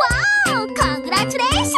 Wow! Congratulations!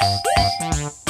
Música